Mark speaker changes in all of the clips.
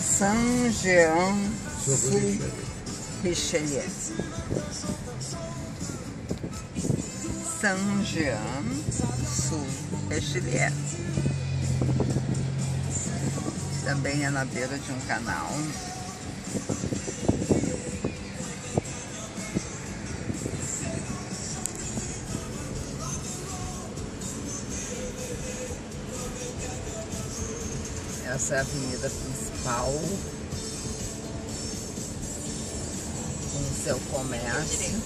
Speaker 1: São Jean Sul Richelieu. São Jean Sul Richelieu. Também é na beira de um canal. Essa é a avenida principal. Com seu comércio.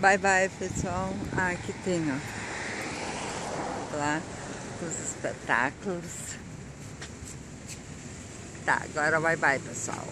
Speaker 1: Bye bye pessoal. Ah, aqui tem ó. Lá os espetáculos. Tá, agora bye bye pessoal.